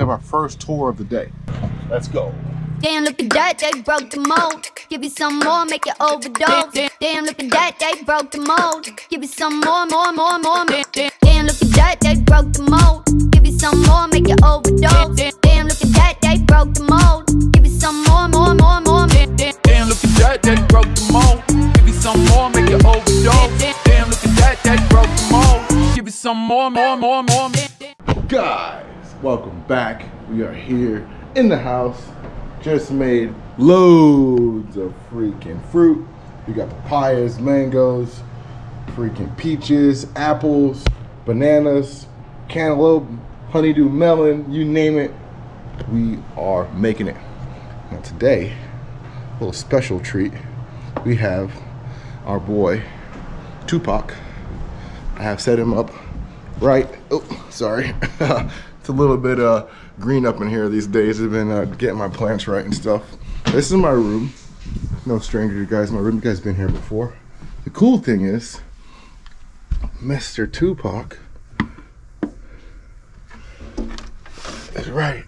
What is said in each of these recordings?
we have our first tour of the day. Let's go. Damn, look at that, they broke the mold. Give you some more, make you overdose. Damn, look at that, they broke the mold. Give you some more, more, more, more. Damn, look at that, they broke the mold. Give you some more, make you overdose. Damn, look at that, they broke the mold. Give you some more, more, more, more. Damn, look at that, that broke the mold. Give you some more, make you overdose. Damn, look at that, that broke the mold. Give you some more, more, more, more. Guys, welcome back. We are here in the house. Just made loads of freaking fruit. We got papayas, mangoes, freaking peaches, apples, bananas, cantaloupe, honeydew melon, you name it. We are making it. Now today, a little special treat. We have our boy Tupac. I have set him up right. Oh, sorry. it's a little bit uh, green up in here these days. I've been uh, getting my plants right and stuff. This is my room. No stranger you guys. My room. You guys been here before. The cool thing is, Mr. Tupac is right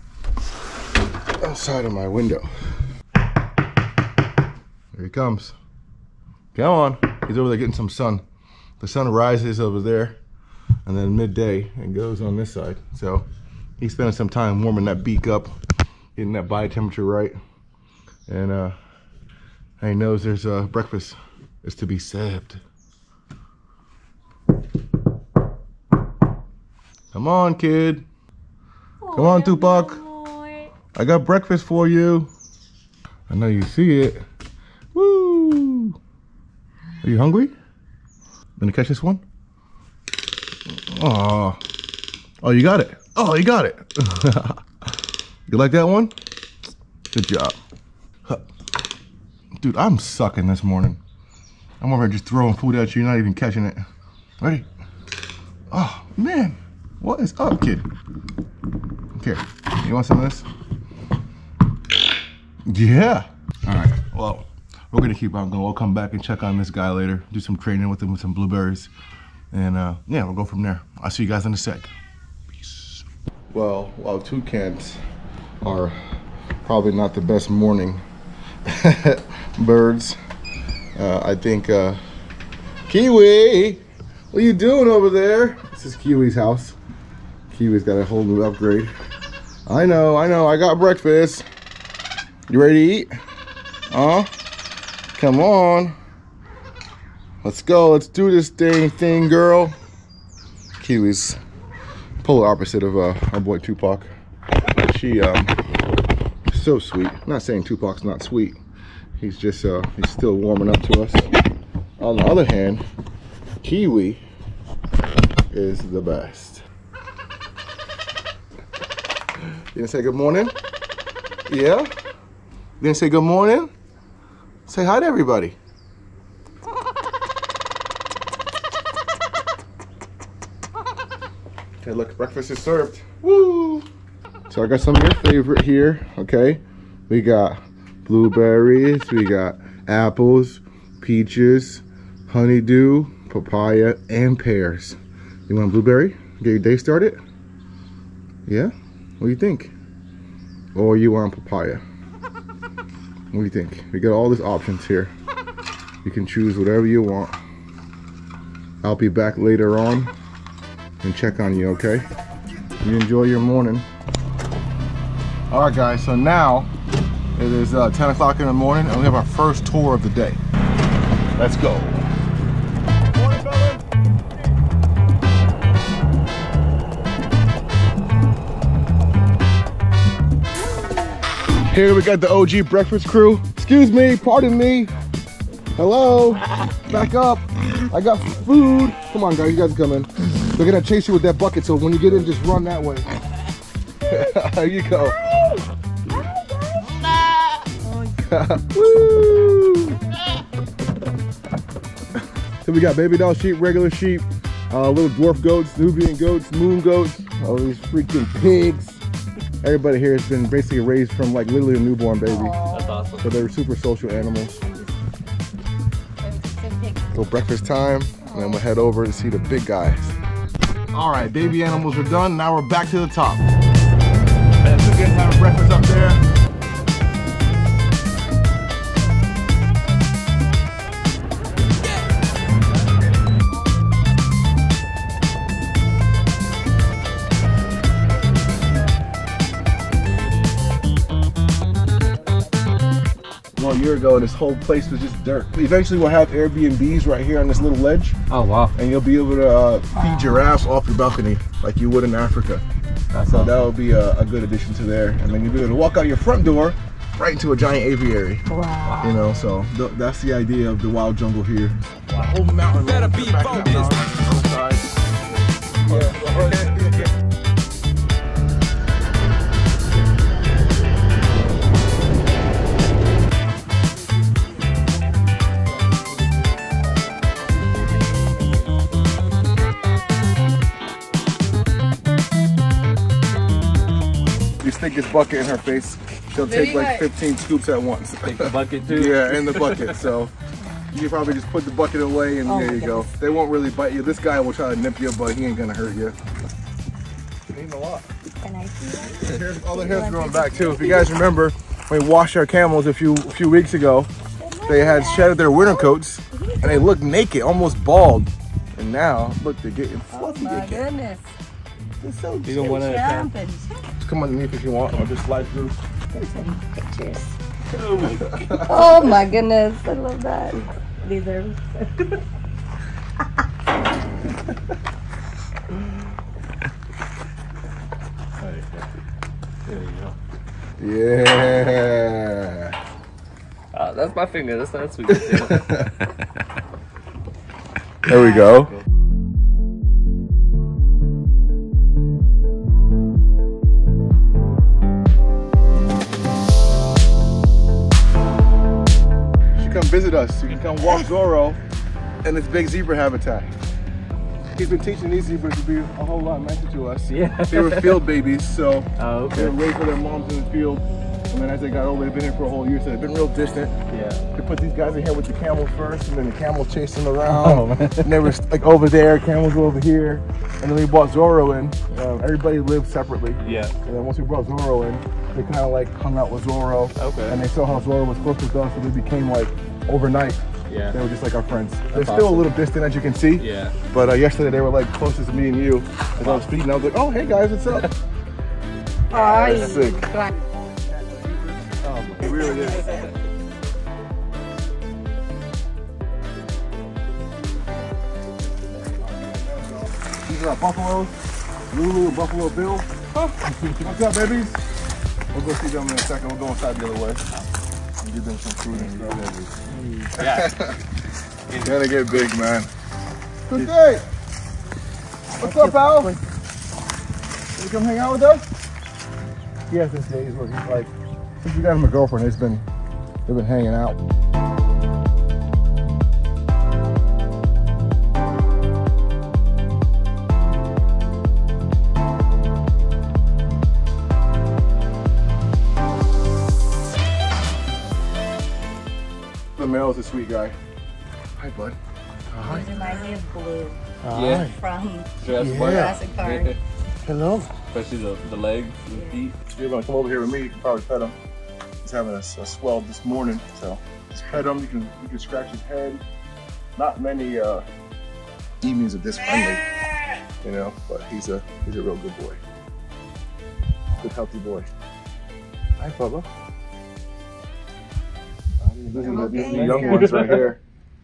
outside of my window. Here he comes. Come on. He's over there getting some sun. The sun rises over there and then midday and goes on this side. So he's spending some time warming that beak up, getting that body temperature right. And uh, he knows there's uh, breakfast is to be served. Come on, kid. Come on, Tupac. I got breakfast for you. I know you see it. Woo! Are you hungry? Gonna catch this one? Oh, oh, you got it. Oh, you got it. you like that one? Good job. Dude, I'm sucking this morning. I'm over here just throwing food at you, not even catching it. Ready? Oh, man. What is up, kid? Here, you want some of this? Yeah. All right, well, we're gonna keep on going. We'll come back and check on this guy later, do some training with him with some blueberries. And uh, yeah, we'll go from there. I'll see you guys in a sec. Well, while toucans are probably not the best morning birds, uh, I think uh, Kiwi, what are you doing over there? This is Kiwi's house. Kiwi's got a whole new upgrade. I know, I know, I got breakfast. You ready to eat? Huh? Come on. Let's go. Let's do this thing, thing, girl. Kiwi's polar opposite of uh, our boy Tupac. She um, so sweet. I'm not saying Tupac's not sweet. He's just uh, he's still warming up to us. On the other hand, Kiwi is the best. You didn't say good morning? Yeah? Didn't say good morning? Say hi to everybody. Okay, look, breakfast is served. Woo! So I got some of your favorite here, okay? We got blueberries, we got apples, peaches, honeydew, papaya, and pears. You want blueberry? Get your day started? Yeah? What do you think? Or you want papaya? What do you think? We got all these options here. You can choose whatever you want. I'll be back later on and check on you, okay? You enjoy your morning. All right, guys, so now it is uh, 10 o'clock in the morning and we have our first tour of the day. Let's go. Here we got the OG breakfast crew. Excuse me, pardon me. Hello, back up. I got food. Come on, guys, you guys come in. They're gonna chase you with that bucket, so when you get in, just run that way. there you go. Woo! so we got baby doll sheep, regular sheep, uh, little dwarf goats, Nubian goats, moon goats, all these freaking pigs. Everybody here has been basically raised from like literally a newborn baby. That's awesome. So they're super social animals. So breakfast time, and then we'll head over to see the big guys. All right, baby animals are done. Now we're back to the top. And it's good having breakfast up there. Year ago, and this whole place was just dirt. Eventually, we'll have Airbnbs right here on this little ledge, Oh wow. and you'll be able to uh, feed giraffes off your balcony like you would in Africa. That's So awesome. that would be a, a good addition to there. And then you'll be able to walk out your front door right into a giant aviary. Wow. You know, so th- that's the idea of the Wyld Jungle here. A whole mountain. Better be focused. You stick this bucket in her face, she'll take like 15 scoops at once. Take the bucket too. yeah, in the bucket. So you can probably just put the bucket away and Oh there my you go. They won't really bite you. This guy will try to nip you, but he ain't gonna hurt you. Eating a lot. Can I see that? Here's, all the hair's growing back too. If you guys remember, when we washed our camels a few a few weeks ago, they had shedded their winter coats and they looked naked, almost bald. And now, look, they're getting oh fluffy Oh my again. goodness. They're so You don't want to attack. Jumping. Just come underneath if you want, or just slide through. There's some pictures. Oh my goodness. I love that. These are. There you go. Yeah. Uh, that's my finger. That's not sweet. There we go. Us. You can come walk Zorro in this big zebra habitat. He's been teaching these zebras to be a whole lot nicer to us. Yeah. They were field babies, so oh, they okay. were raised with their moms in the field. And then as they got older, they've been here for a whole year, so they've been real distant. Yeah. They put these guys in here with the camels first, and then the camels chased them around. Oh, man. And they were like over there, camels were over here. And then we brought Zorro in. Um, everybody lived separately. Yeah. And then once we brought Zorro in, they kind of like hung out with Zorro. Okay. And they saw how Zorro was close with us, so they became like overnight. Yeah. They were just like our friends. They're That's still a little distant, as you can see. Yeah. But uh, yesterday they were like closest to me and you. As I was feeding, I was like, "Oh, hey guys, what's up?" Ay, That's sick. claro. Oh It really is. These are our buffaloes. Lulu and Buffalo Bill. What's up, babies? We'll go see them in a second. We'll go inside the other way. Give them some food and stuff. Yeah. You're gonna get big, man. Good day. What's up, Al? You come hang out with us? He has his days where he's like, since we got him a girlfriend, it's been, they've been hanging out. The male's a sweet guy. Hi, bud. Hi. These remind me of Blue Yeah. from Jurassic Yeah. Jurassic Park. Hello. Especially the, the legs, the feet. If you're gonna come over here with me, you can probably pet him. He's having a, a swell this morning, so just pet him. You can you can scratch his head. Not many uh, emus are this friendly, you know, but he's a he's a real good boy. Good healthy boy. Hi, Bubba. These are the, these are the young ones right here.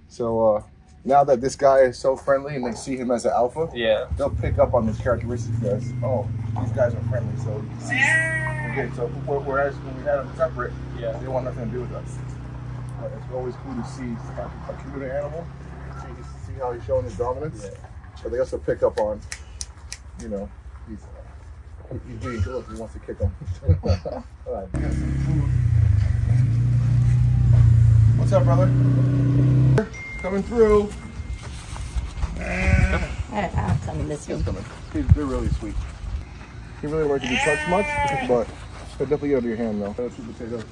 So uh, now that this guy is so friendly and they see him as an alpha, Yeah. they'll pick up on these characteristics as, oh, these guys are friendly, so you see. Okay, so wh- whereas when we had them separate, Yeah. they want nothing to do with us. But it's always cool to see like a community animal, see, see how he's showing his dominance. Yeah. But they also pick up on, you know, he's, uh, he's being good if he wants to kick them. All right, we got some food. What's up, brother? Coming through. I had to ask them in this room. coming. They're they're really sweet. Can't really like to be touched much, but they'll definitely get out of your hand though. That's sweet potato.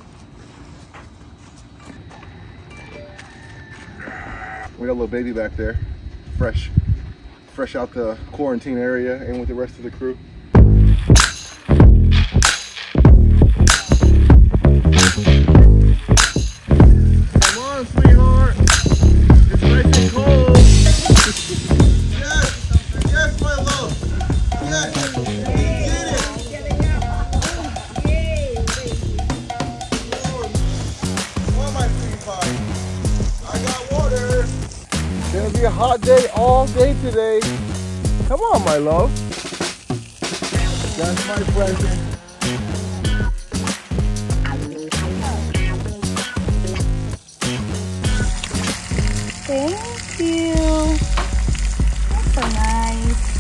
We got a little baby back there, fresh, fresh out the quarantine area, and with the rest of the crew. Today. Come on, my love. That's my present. Thank you. That's so nice.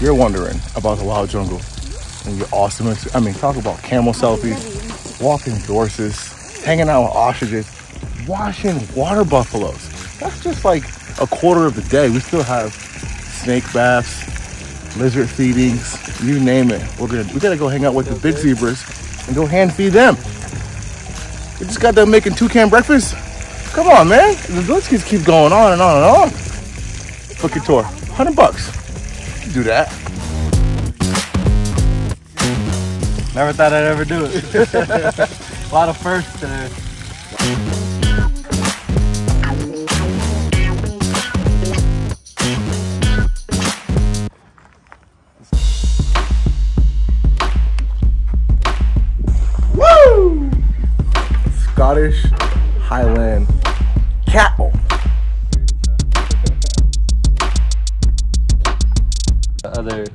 You're wondering about the Wyld Jungle and your awesome, I mean, talk about camel selfies, walking horses, hanging out with ostriches, watching water buffaloes. That's just like a quarter of the day. We still have snake baths, lizard feedings, you name it. We're gonna we gotta go hang out with the big zebras and go hand feed them. We just got done making toucan breakfast. Come on, man. The just keep going on and on and on. Book your tour. 100 bucks. Do that. Never thought I'd ever do it. a lot of firsts today. Woo! Scottish Highland cattle.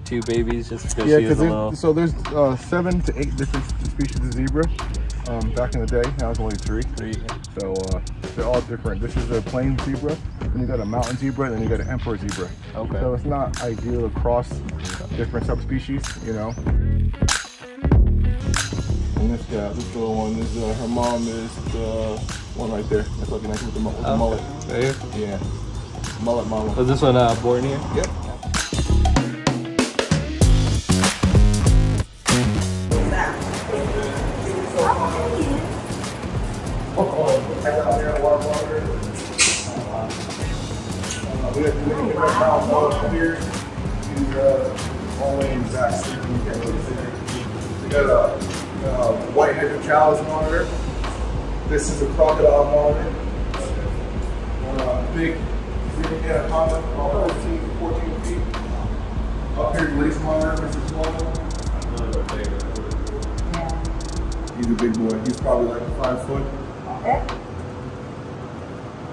Two babies just because Yeah, she was a because little. so there's uh, seven to eight different species of zebra. Um, back in the day, now it's only three. Three. So uh, they're all different. This is a plain zebra, then you got a mountain zebra, and then you got an emperor zebra. Okay. So it's not ideal to cross different subspecies, you know. And this guy, this little one is uh, her mom is the one right there. That's looking nice with the, with the mullet. Right here. Yeah, mullet mama. Was this one uh, born here? Yep. Around one here. He's uh, only in back seat. You can't really see. We got a, uh white-headed chalice monitor. This is a crocodile monitor. Uh, big green anaconda, about 14, 14 feet. Up here, the lace monitor, Mr. Small. He's a big boy. He's probably like five foot.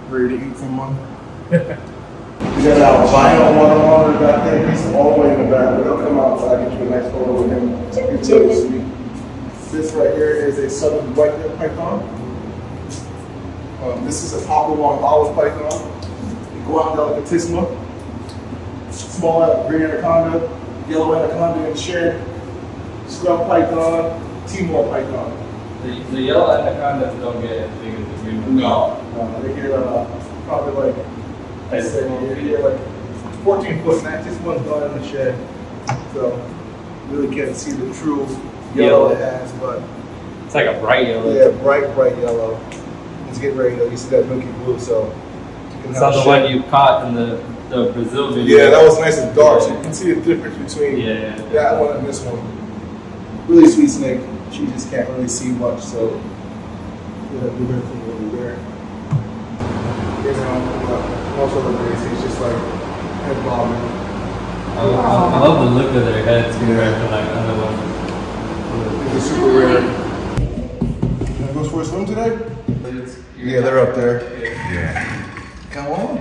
Ready to eat someone. we got our vinyl water monitor back there. He's all the way in the back. We'll come out so I get you a nice photo with him. He's really sweet. This right here is a southern white-eared python. Um, this is a Papuan olive python. Guam delicatisma. Small uh, green anaconda, yellow anaconda and shed, scrub python, Timor python. The, the yellow anacondas don't get as big as the green ones. No, no, they get uh, probably like, I said, like 14 foot max. This one's done in the shed, so really can't see the true yellow Yellow. it has, but It's like a bright yellow. yeah, bright, bright yellow. It's getting ready though. You see that milky blue, so you can It's not the shed. one you caught in the, the Brazil video. Yeah, that was nice and dark, so you can see the difference between Yeah, yeah. that one and this one. Really sweet snake. She just can't really see much, so yeah, most of the days he's just like head bobbing. I love, I love the look of their heads compared to like other ones. These are super rare. Gonna go for a swim today? Yeah, they're up there. Yeah. Come on.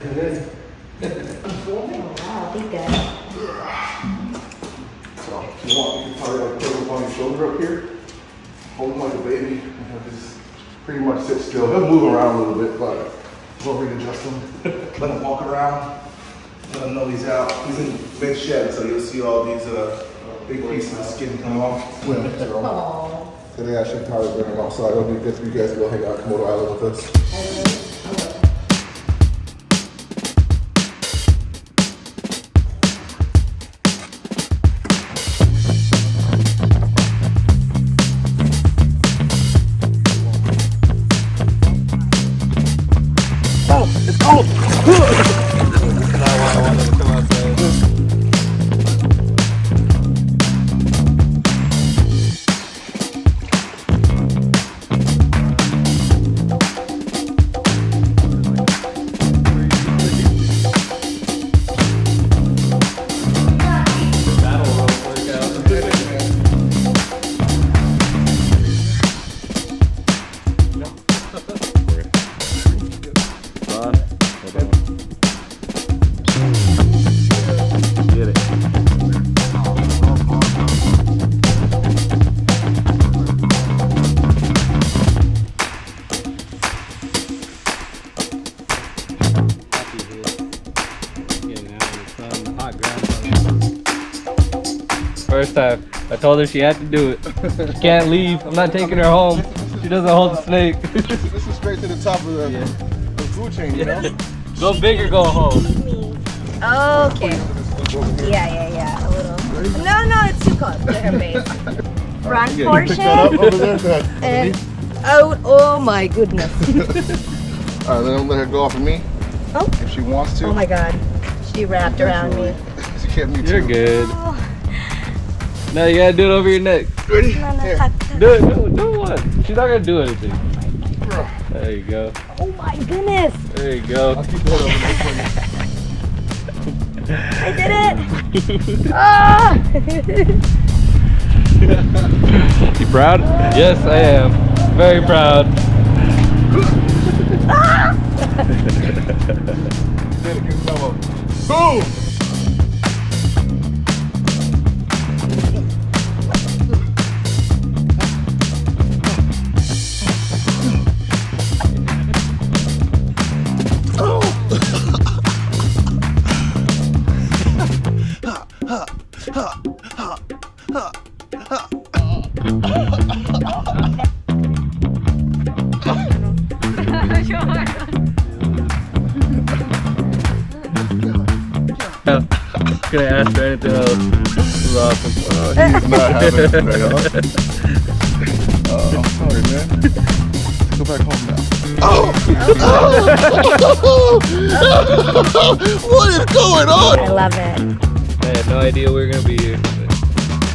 And then Wow, big guy. So you want, you probably like put him on your shoulder up here, hold like a baby, and he'll just pretty much sit still. He'll move around a little bit, but we'll readjust him, let him walk around, let him know he's out. He's in big shed, so you'll see all these uh, big pieces of skin come off. Swim. Aww. today I should probably bring him outside. It'll be good for you guys to go hang out at Komodo Island with us. Last time. I told her she had to do it. She can't leave. I'm not taking her home. She doesn't hold the snake. This is straight to the top of the, the food chain, you know? go big or go home. Okay. Yeah, yeah, yeah. A little. No, no, it's too close to her face. Front Yeah, you pick that up portion. over there. Go ahead. And oh, oh my goodness. All right, then I'll let her go off of me. Oh. If she wants to. Oh my god. She wrapped around me. She can't me You're too. good. Now you gotta do it over your neck. Ready? No, no, Do it, do it, do what? She's not gonna do anything. There you go. Oh my goodness. There you go. I'll keep that over there. I did it. Ah. You proud? Yes, I am. Very proud. Then it can come up. Boom! Ask for anything else. This is awesome. Uh, he's not having it right now. Uh, I'm sorry, man. Let's go back home now. Oh! what is going on? I love it. I had no idea we were gonna be here.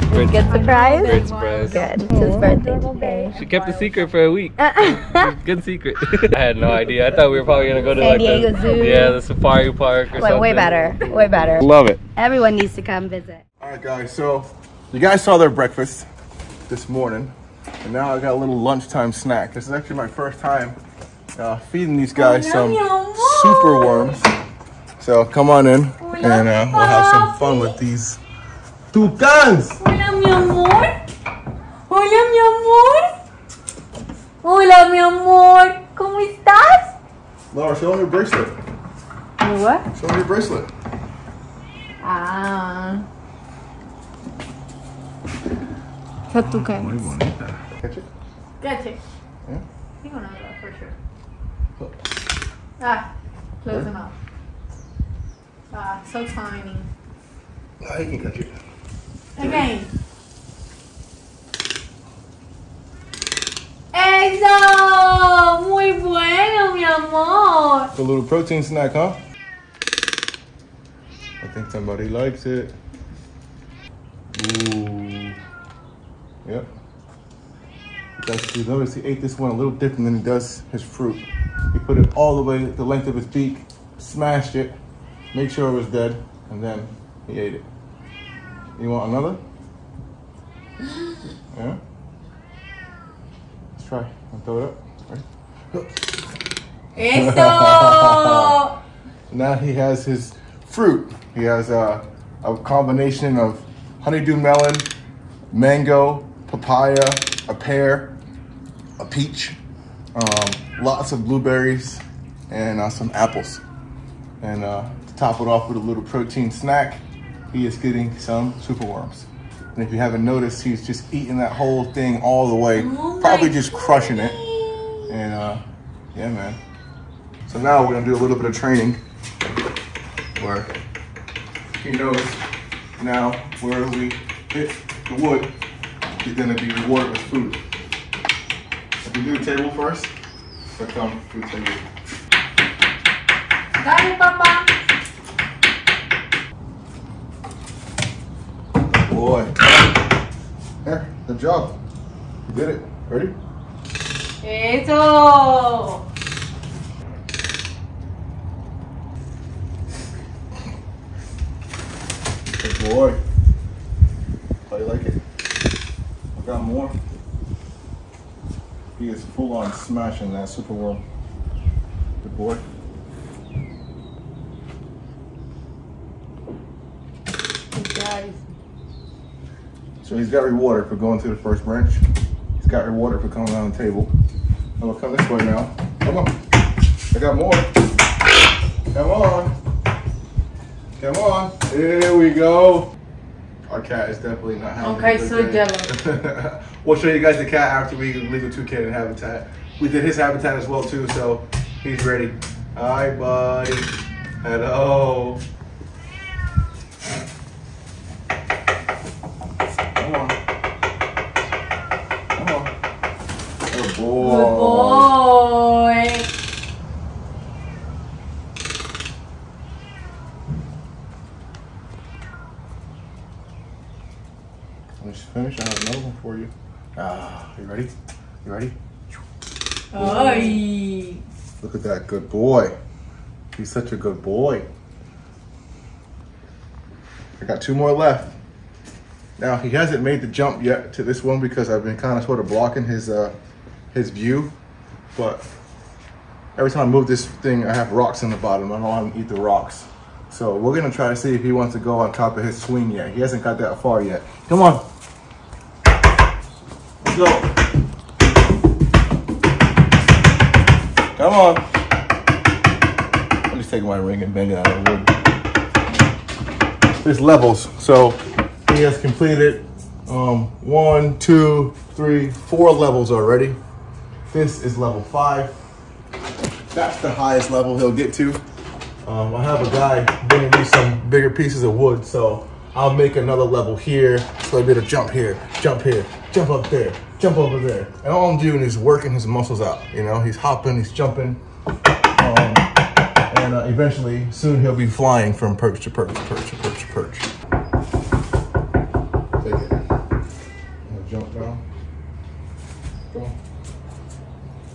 Great, Good surprise. great surprise. Good. It's his birthday today. She kept the secret for a week. Good secret. I had no idea. I thought we were probably gonna go to San like Diego the, Zoo. yeah, the safari park or Wait, something. way better. Way better. Love it. Everyone needs to come visit. All right, guys. So you guys saw their breakfast this morning, and now I got a little lunchtime snack. This is actually my first time uh, feeding these guys some super worms. So come on in, and uh, we'll have some fun with these toucans. Hola, mi amor. Hola, mi amor. Hola, mi amor. ¿Cómo estás? Laura, show them your bracelet. What? Show them your bracelet. Ah. So tú qué? Catch it. Gotcha. Yeah. You're gonna know for sure. Ah, close Where? enough. Ah, so tiny. I can catch it. Again. ¡Eso! Muy bueno, mi amor. A little protein snack, huh? I think somebody likes it. Ooh. Yep. That's, you notice he ate this one a little different than he does his fruit. He put it all the way the length of his beak, smashed it, made sure it was dead, and then he ate it. You want another? Yeah? Let's try. I'll throw it up. Ready? ¡Eso! Now he has his fruit. He has a, a combination of honeydew melon, mango, papaya, a pear, a peach, um, lots of blueberries, and uh, some apples. And uh, to top it off with a little protein snack, he is getting some superworms. And if you haven't noticed, he's just eating that whole thing all the way, Oh probably just crushing it. And uh, yeah, man. So now we're gonna do a little bit of training where he knows now where we hit the wood, he's gonna be rewarded with food. If we do the table first, so come the table. Dale, papá. Boy. There, good job. You did it. Ready? ¡Eso! Good boy. How you like it? I got more. He is full on smashing that super worm. Good boy. Guys. So he's got rewarded for going to the first branch. He's got rewarded for coming around the table. I'm gonna come this way now. Come on. I got more. Come on. Come on. Here we go. Our cat is definitely not having Okay, so day. jealous. we'll show you guys the cat after we leave the toucan in habitat. We did his habitat as well too, so he's ready. Hi, buddy. Hello. Come on. Come on. Good boy. Good boy. When she's finished, I have another one for you. Ah, you ready? You ready? Ay. Look at that good boy. He's such a good boy. I got two more left. Now he hasn't made the jump yet to this one because I've been kind of sort of blocking his uh his view. But every time I move this thing, I have rocks in the bottom. I don't want him to eat the rocks. So we're gonna try to see if he wants to go on top of his swing yet. He hasn't got that far yet. Come on. Go. Come on. I'm just taking my ring and bang it out of the wood. There's levels. So he has completed um, one, two, three, four levels already. This is level five. That's the highest level he'll get to. Um, I have a guy bringing me some bigger pieces of wood, so I'll make another level here. So I'll be able to jump here, jump here, jump up there, jump over there. And all I'm doing is working his muscles out. You know, he's hopping, he's jumping. Um, and uh, eventually, soon he'll be flying from perch to perch, perch to perch to perch. Take it. I'm gonna jump down. Go.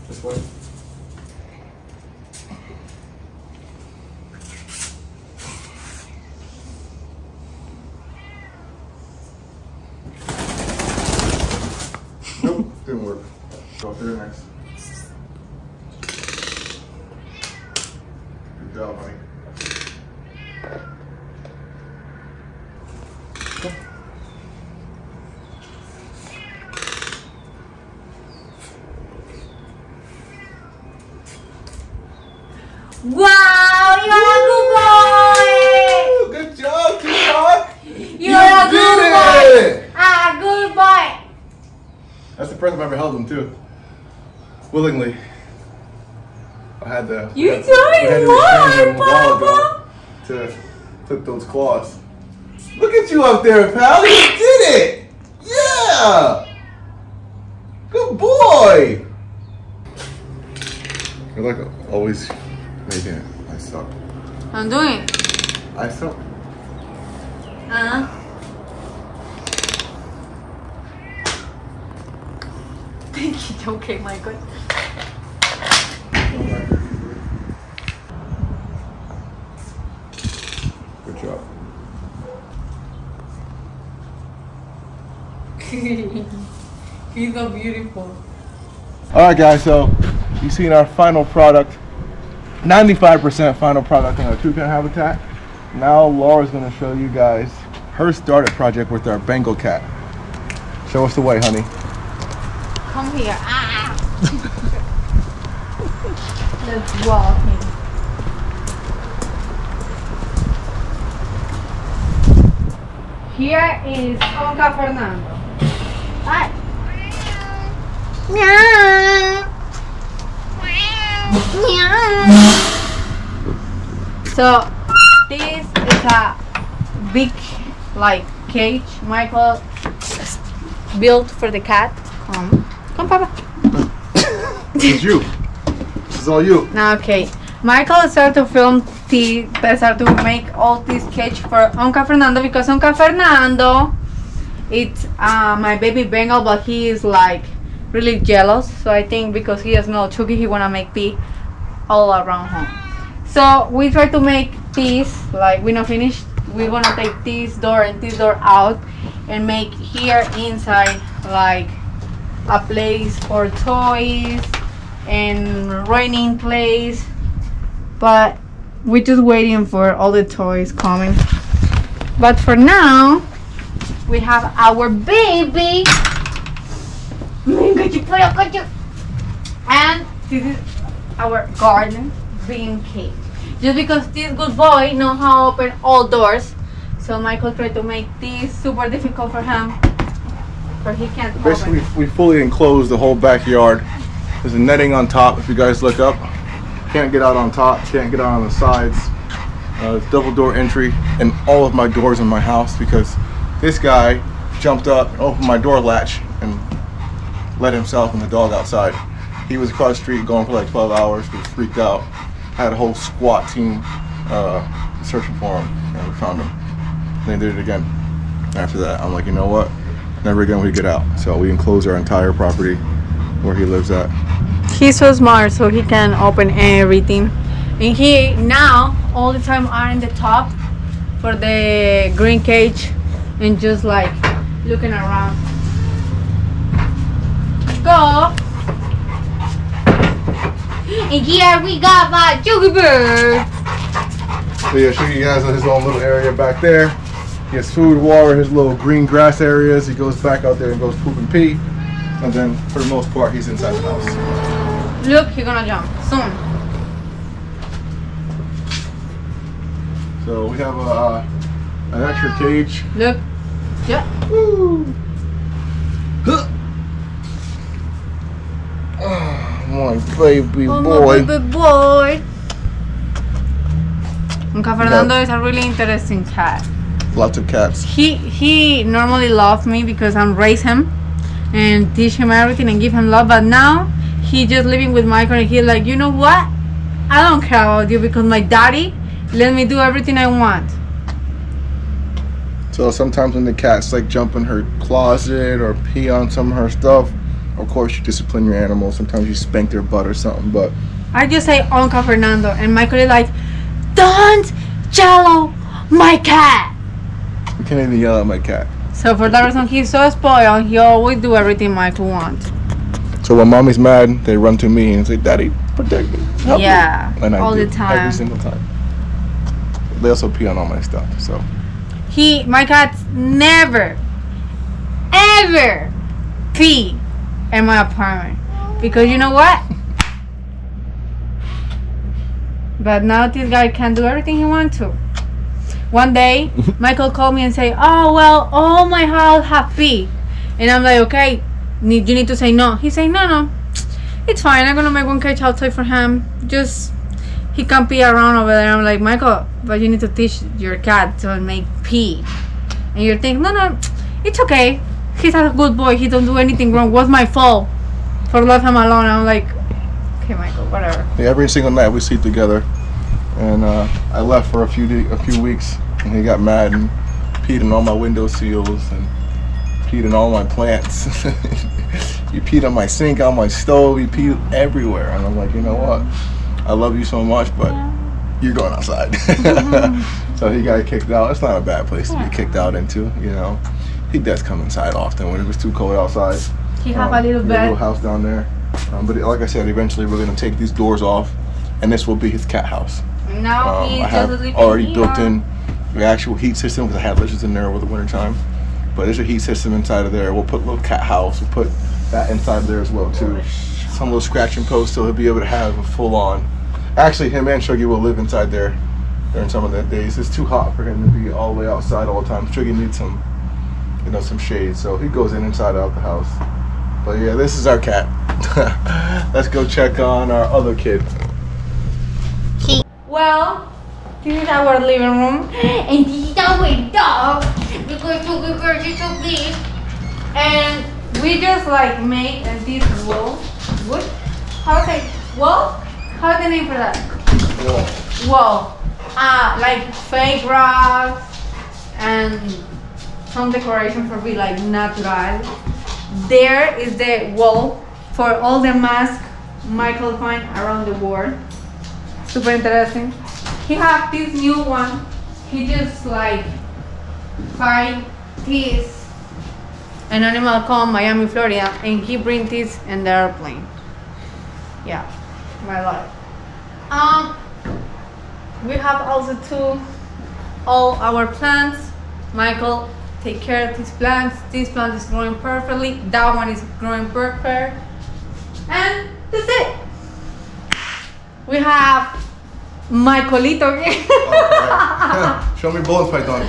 This way. Nope, didn't work. Go through next. Good job, honey. Wow, you're a good boy. Good job, Tupac! You're a good boy. it! A good boy. That's the first time I ever held him too. Willingly. I had to. You had to- doing we had to what, restrain him a while ago Papa? To took those claws. Look at you up there, pal! You did it! Yeah! Good boy! You're like always I'm doing. I saw. Uh. Thank you. Okay, my God. Good job. He's so beautiful. All right, guys. So you've seen our final product, 95% final product in our toucan habitat. Now Laura's gonna show you guys her started project with our Bengal cat. Show us the way, honey. Come here. Ah. Let's walk him. Here is Onca Fernando. Hi. Meow. Meow. So this is a big like cage Michael built for the cat. Come, come, Papa. This is you. This is all you. Now, okay. Michael started to film the started to make all this cage for Onca Fernando because Onca Fernando it's uh, my baby Bengal but he is like really jealous so I think because he has no Chucky he wanna make pee all around home so we try to make this like we not finished we're gonna take this door and this door out and make here inside like a place for toys and raining place. But we're just waiting for all the toys coming. But for now we have our baby. Venga, chupala, coño. and this is our garden being cake just because this good boy know how to open all doors So Michael tried to make this super difficult for him, but he can't. Basically, open. we fully enclosed the whole backyard. There's a netting on top. If you guys look up, can't get out on top. Can't get out on the sides. Uh, it's double door entry and all of my doors in my house because this guy jumped up, opened my door latch, and let himself and the dog outside. He was across the street going for like 12 hours. We freaked out. Had a whole SWAT team uh, searching for him, and we found him. They did it again. After that, I'm like, you know what? Never again we get out. So we enclosed our entire property where he lives at. He's so smart, so he can open everything. And he now all the time are in the top for the green cage and just like looking around. Go. And here we got my Juggy Bird. So yeah, sure he has his own little area back there. He has food, water, his little green grass areas. He goes back out there and goes poop and pee. And then for the most part, he's inside the house. Look, he's gonna jump soon. So we have a, uh, an extra cage. Look. Yeah. Huh. Oh, my baby Oh, boy. my baby boy. Onca Fernando is a really interesting cat. Lots of cats. He he normally loved me because I'm raise him and teach him everything and give him love. But now he just living with Michael and he's like, you know what? I don't care about you because my daddy let me do everything I want. So sometimes when the cats like jump in her closet or pee on some of her stuff, of course you discipline your animal. Sometimes you spank their butt or something, but I just say Onca Fernando and Michael is like, don't jello my cat. you can't even yell at my cat. So for that reason he's so spoiled. He always do everything Michael wants. So when mommy's mad, they run to me and say, "Daddy, protect me." help me." Yeah, and I all do, the time. every single time. They also pee on all my stuff, so He, my cats never, ever pee in my apartment. Because you know what? But now this guy can do everything he wants to. One day, Michael called me and say, "Oh well, all my house have pee," and I'm like, "Okay, need you need to say no." He say, "No, no, it's fine. I'm gonna make one cage outside for him. Just he can pee around over there." I'm like, "Michael, but you need to teach your cat to make pee." And you're thinking, "No, no, it's okay. He's a good boy. He don't do anything wrong. What's my fault for left him alone?" I'm like, "Okay, Michael, whatever." yeah, every single night we sleep together. And uh, I left for a few a few weeks, and he got mad and peed in all my window seals and peed in all my plants. he peed on my sink, on my stove. He peed everywhere, and I'm like, you know what? I love you so much, but you're going outside. so he got kicked out. It's not a bad place to be kicked out into, you know. He does come inside often when it was too cold outside. He have Um, a little he bed. little house down there. Um, but like I said, eventually we're gonna take these doors off, and this will be his cat house. Now Um, he's I have already here. built in the actual heat system because I had lizards in there over the winter time. But there's a heat system inside of there. We'll put a little cat house. We'll put that inside there as well too. Some little scratching post so he'll be able to have a full on. Actually, him and Shuggy will live inside there during some of the days. It's too hot for him to be all the way outside all the time. Shuggy needs some, you know, some shade. So he goes in inside out the house. But yeah, this is our cat. Let's go check on our other kid. Well, this is our living room, and this is our dog because Sugar Girl is so big. And we just like make uh, this wall. What? How say wall? How's the name for that? Wall. Ah, like fake grass and some decoration for be like natural. There is the wall for all the masks Michael find around the world super interesting. He have this new one. He just like find this an animal called Miami, Florida, and he bring this in the airplane. Yeah, my life. Um, we have also two all our plants. Michael take care of these plants. This plant is growing perfectly. That one is growing perfect. And that's it. We have Michaelito. Show me Boelen's python.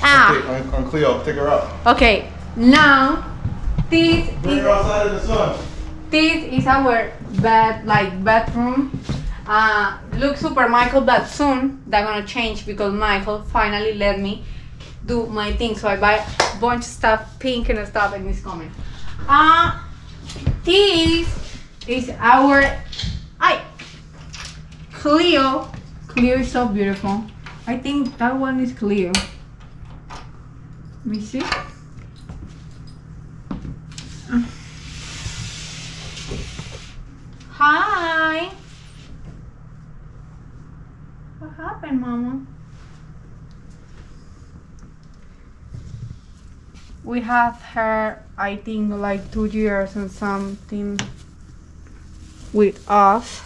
Ah. Okay, on, on Cleo, take her out. Okay, now this Bring is her outside in the sun. this is our bed like bedroom. Uh, look super Michael, but soon they're gonna change because Michael finally let me do my thing. So I buy a bunch of stuff, pink and stuff, and it's coming. Uh, this is our I Cleo. Cleo is so beautiful. I think that one is Cleo. Let me see. Hi. What happened, Mama? We have her, I think, like two years and something with us.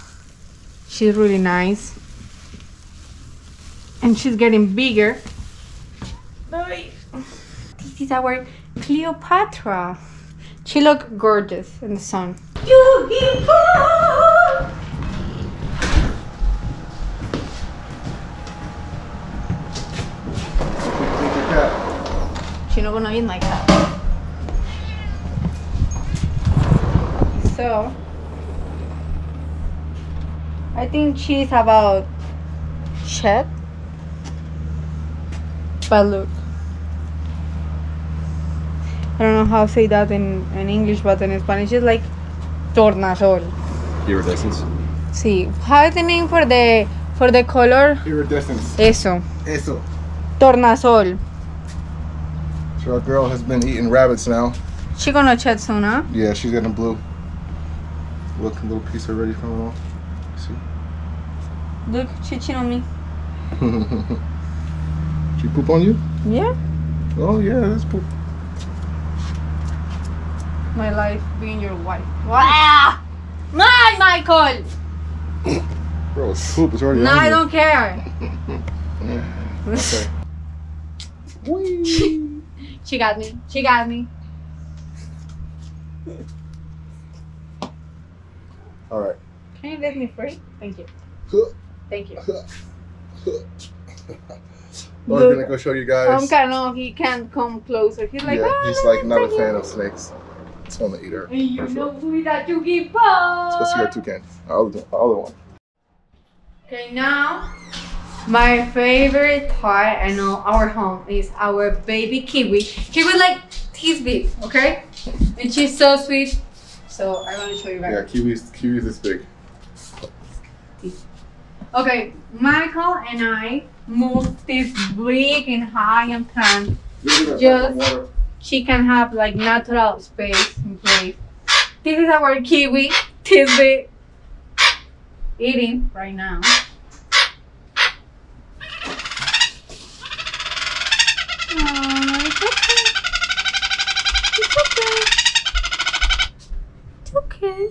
She's really nice. And she's getting bigger. This is our Cleopatra. She look gorgeous in the sun. Cat. She not gonna eat my cat. So I think she's about shed. But look. I don't know how to say that in, in English, but in Spanish it's like tornasol. Iridescence. Sí. How is the name for the for the color? Iridescence. Eso. Eso. Tornasol. So our girl has been eating rabbits now. She gonna shed soon, huh? Yeah, she's getting blue. Look, a little piece already coming off. See? Look, she cheated on me. she poop on you? Yeah. Oh yeah, that's poop. My life being your wife. Wow! My ah! Michael! Bro, it's poop. It's already No, I don't care. Okay. Whee! She got me. She got me. All right. Can you let me free? Thank you. Thank you. Laura's gonna go show you guys. Um, kind of, he can't come closer. He's like, yeah, "Ah, he's like not a fan of snakes. It's on the eat her. You That's know who that you give Let's go see our toucan. Our other, our other one. Okay, now my favorite part and all our home is our baby kiwi. Kiwi like this big, okay? And she's so sweet. So I'm gonna show you Yeah, guys. kiwis. Kiwis this big. Okay, Michael and I moved this big and high and plant. Just- She can have like natural space and place. This is our kiwi. This big. Eating right now. It's okay. It's okay.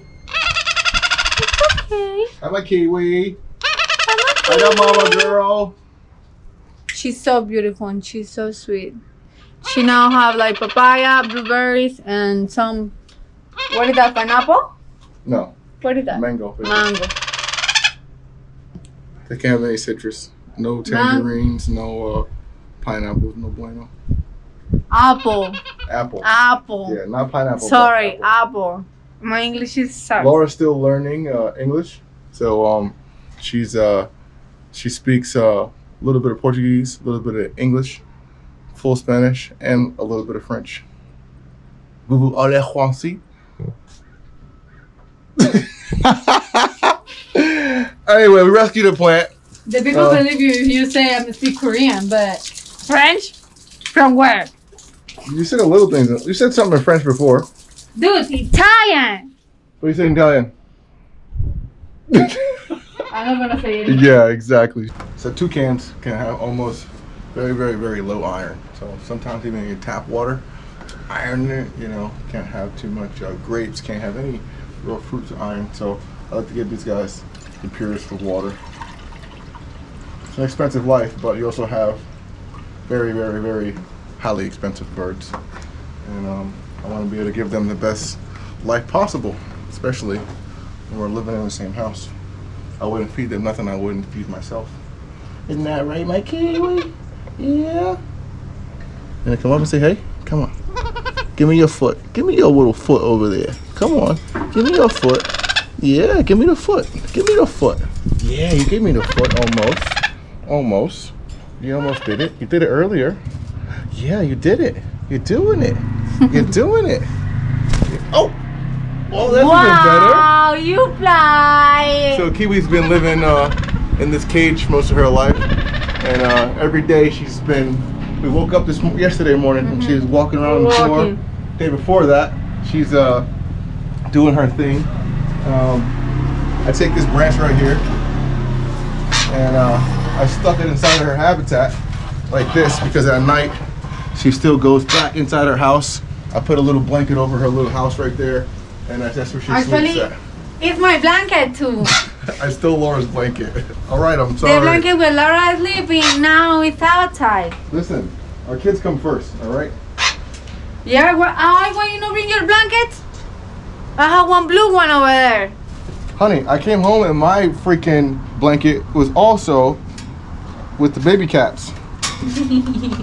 It's okay. Hi, my kiwi. Hi, there, mama girl. She's so beautiful and she's so sweet. She now have like papaya, blueberries, and some. What is that? Pineapple? No, What is that? mango. Mango. They can't have any citrus. No tangerines. No uh, pineapples. No bueno. Apple. Apple. Apple. Yeah, not pineapple. Sorry, apple. apple. My English is sucks. Laura's still learning uh, English, so um, she's uh, she speaks uh, a little bit of Portuguese, a little bit of English, full Spanish, and a little bit of French. Vous vous allez français? anyway, we rescued a plant. The people Uh, believe you. You say I speak Korean, but French. From where? You said a little thing. You said something in French before. Dude, Italian. What do you say in Italian? I'm not gonna say it. Yeah, exactly. So toucans can have almost very, very, very low iron. So sometimes even in tap water, iron it, you know, can't have too much. Uh, grapes can't have any real fruits of iron. So I like to give these guys the purest of water. It's an expensive life, but you also have very, very, very highly expensive birds. And um, I want to be able to give them the best life possible, especially when we're living in the same house. I wouldn't feed them nothing I wouldn't feed myself. Isn't that right, my kiwi? Yeah. And come up and say, hey, come on. Give me your foot. Give me your little foot over there. Come on. Give me your foot. Yeah, give me the foot. Give me the foot. Yeah, you gave me the foot almost. Almost. You almost did it. You did it earlier. Yeah, you did it. You're doing it. You're doing it. Oh! Oh, that's even better. Wow, you fly. So Kiwi's been living uh, in this cage most of her life, and uh, every day she's been. We woke up this yesterday morning and she was walking around the floor. Day before that, she's uh, doing her thing. Um, I take this branch right here, and uh, I stuck it inside of her habitat like this because at night she still goes back inside her house. I put a little blanket over her little house right there, and that's where she Actually, sleeps at. it's my blanket too. I stole Laura's blanket. All right, I'm sorry. the blanket where Laura is sleeping now it's outside. Listen, our kids come first. All right. Yeah, oh, why, I want you to bring your blanket? I have one blue one over there. Honey, I came home and my freaking blanket was also with the baby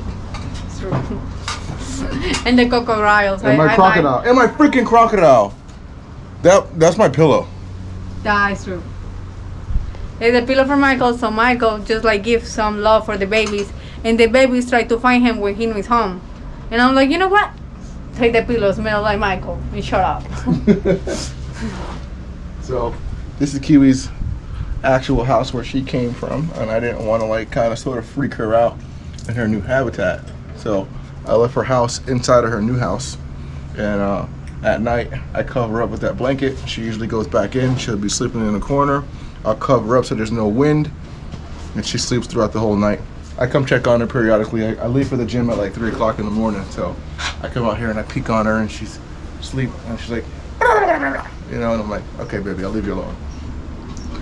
and the crocodiles. and my crocodile and my freaking crocodile. That that's my pillow. That's true. It's a pillow for Michael, so Michael just like gives some love for the babies, and the babies try to find him when he is home. And I'm like, you know what? Take the pillow, smell like Michael, and shut up. So, this is Kiwi's actual house where she came from, and I didn't want to like kind of sort of freak her out in her new habitat. So, I left her house inside of her new house, and uh, at night I cover her up with that blanket. She usually goes back in. She'll be sleeping in the corner. I'll cover her up so there's no wind, and she sleeps throughout the whole night. I come check on her periodically. I, I leave for the gym at like three o'clock in the morning, so I come out here and I peek on her, and she's asleep, and she's like, you know, and I'm like, okay, baby, I'll leave you alone.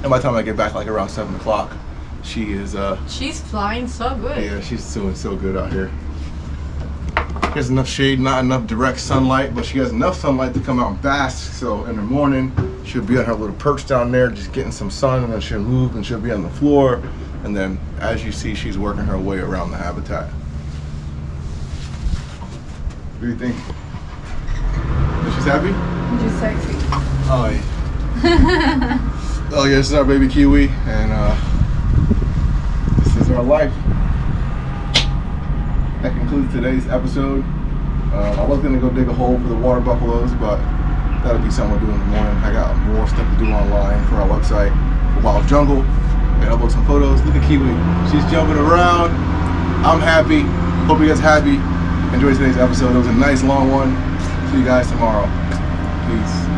And by the time I get back, like around seven o'clock, she is, uh, She's flying so good. yeah, she's doing so good out here. There's enough shade, not enough direct sunlight, but she has enough sunlight to come out and bask. So in the morning, she'll be on her little perch down there, just getting some sun, and then she'll move and she'll be on the floor. And then, as you see, she's working her way around the habitat. What do you think? Is she's happy? She's sexy. Oh yeah. oh yeah, this is our baby Kiwi, and uh, this is our life. That concludes today's episode. Uh, I was gonna go dig a hole for the water buffaloes, but that'll be something we'll do in the morning. I got more stuff to do online for our website, for Wyld Jungle. Gotta upload some photos. Look at Kiwi. She's jumping around. I'm happy. Hope you guys happy. Enjoy today's episode. It was a nice long one. See you guys tomorrow. Peace.